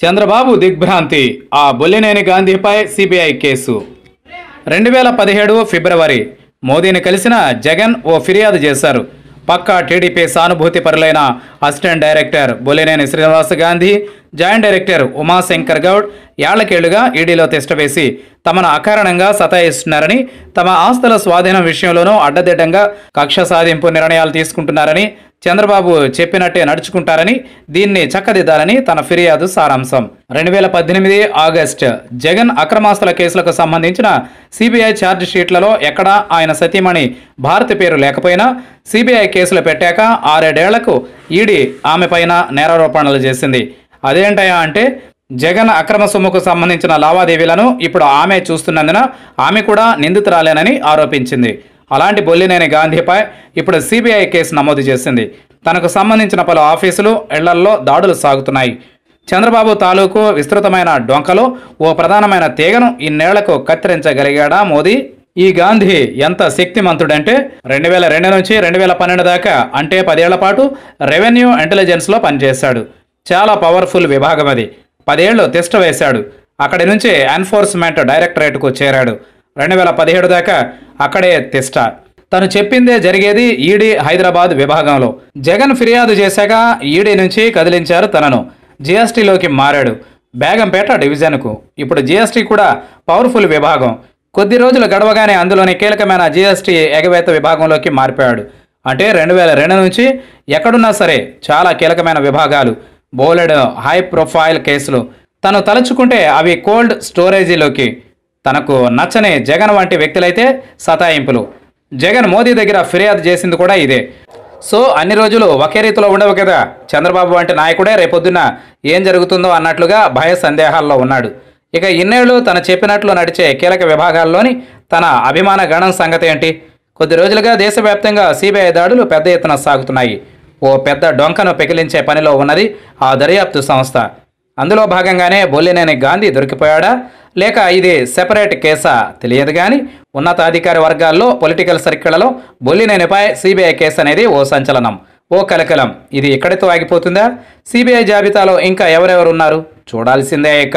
చంద్రబాబు దిగ్భ్రాంతి. ఆ Bollineni గాంధీపై CBI case. రెండు వేల పదిహేడు ఫిబ్రవరి మోదీని కలిసిన జగన్ ఓ ఫిర్యాదు చేశారు. పక్కా టీడీపీ సానుభూతి పరులైన assistant director Bollineni Srinivas Gandhi joint director Umashankar Goud ఏళ్ళకేళ్ళుగా ఈడీలో తిష్టవేసి తమను అకారణంగా సతాయిస్తున్నారని తమ ఆస్తుల స్వాధీనం విషయంలోనూ అడ్డదిడ్డంగా కక్ష సాధింపు నిర్ణయాలు తీసుకుంటున్నారని చంద్రబాబు చెప్పినట్టే నడుచుకుంటారని దీన్ని చక్కదిద్దాలని తన ఫిర్యాదు సారాంశం. రెండు వేల పద్దెనిమిది ఆగస్ట్ జగన్ అక్రమాస్తుల కేసులకు సంబంధించిన సిబిఐ ఛార్జ్ షీట్లలో ఎక్కడా ఆయన సతీమణి భారతి పేరు లేకపోయినా సిబిఐ కేసులు పెట్టాక ఆరేడేళ్ళకు ఈడీ ఆమె పైన నేరారోపణలు చేసింది. అదేంటయా అంటే జగన్ అక్రమ సొమ్ముకు సంబంధించిన లావాదేవీలను ఇప్పుడు ఆమె చూస్తున్నందున ఆమె కూడా నిందితురాలేనని ఆరోపించింది. అలాంటి బొల్లినేని గాంధీపై ఇప్పుడు సిబిఐ కేసు నమోదు చేసింది. తనకు సంబంధించిన పలు ఆఫీసులు ఇళ్ళల్లో దాడులు సాగుతున్నాయి. చంద్రబాబు తాలూకు విస్తృతమైన డొంకలో ఓ ప్రధానమైన తీగను ఇన్నేళ్ళకు కత్తిరించగలిగాడా మోదీ? ఈ గాంధీ ఎంత శక్తిమంతుడంటే రెండు వేల రెండు నుంచి రెండు వేల పన్నెండు దాకా అంటే పదేళ్ళ పాటు రెవెన్యూ ఇంటెలిజెన్స్లో పనిచేశాడు. చాలా పవర్ఫుల్ విభాగం అది. పదేళ్ళు తిష్ట వేశాడు. అక్కడి నుంచి ఎన్ఫోర్స్మెంట్ డైరెక్టరేట్కు చేరాడు. రెండు వేల పదిహేడు దాకా అక్కడే తిష్ట. తను చెప్పిందే జరిగేది ఈడీ హైదరాబాద్ విభాగంలో. జగన్ ఫిర్యాదు చేశాక ఈడీ నుంచి కదిలించారు తనను. జీఎస్టీలోకి మారాడు. బేగంపేట డివిజన్కు. ఇప్పుడు జీఎస్టీ కూడా పవర్ఫుల్ విభాగం. కొద్ది రోజులు గడవగానే అందులోని కీలకమైన జీఎస్టీ ఎగవేత విభాగంలోకి మారిపోయాడు. అంటే రెండు వేల రెండు నుంచి ఎక్కడున్నా సరే చాలా కీలకమైన విభాగాలు. బోలెడ్ హై ప్రొఫైల్ కేసులు. తను తలుచుకుంటే అవి కోల్డ్ స్టోరేజీలోకి. తనకు నచ్చని జగన్ వంటి వ్యక్తులైతే సతాయింపులు. జగన్ మోదీ దగ్గర ఫిర్యాదు చేసింది కూడా ఇదే. సో అన్ని రోజులు ఒకే రీతిలో ఉండవు కదా? చంద్రబాబు వంటి నాయకుడే రేపొద్దున ఏం జరుగుతుందో అన్నట్లుగా భయ సందేహాల్లో ఉన్నాడు. ఇక ఇన్నేళ్ళు తన చెప్పినట్లు నడిచే కీలక విభాగాల్లోని తన అభిమాన గణం సంగతి ఏంటి? కొద్ది రోజులుగా దేశవ్యాప్తంగా సిబిఐ దాడులు పెద్ద ఎత్తున సాగుతున్నాయి. ఓ పెద్ద డొంకను పెకిలించే పనిలో ఉన్నది ఆ దర్యాప్తు సంస్థ. అందులో భాగంగానే బొల్లినేని గాంధీ దొరికిపోయాడా? లేక ఇది సెపరేట్ కేసా? తెలియదు కానీ ఉన్నతాధికారి వర్గాల్లో పొలిటికల్ సర్కిళ్ళలో బొల్లినేనిపై సిబిఐ కేసు అనేది ఓ సంచలనం ఓ కలకలం. ఇది ఇక్కడితో ఆగిపోతుందా? సిబిఐ జాబితాలో ఇంకా ఎవరెవరు ఉన్నారు చూడాల్సిందే ఇక.